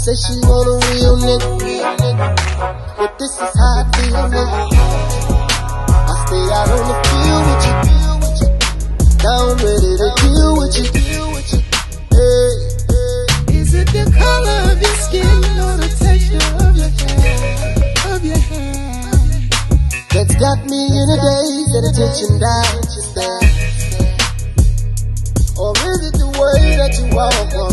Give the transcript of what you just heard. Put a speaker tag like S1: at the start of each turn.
S1: Say she want a real nigga. But this is how I feel, nigga. I stay out on the field with you. Now I'm ready to deal with you. Hey, hey.
S2: Is it the color of your skin or the texture of your hair? Of your hair?
S1: That's got me in a daze and attention down. Or is it the way that you walk on?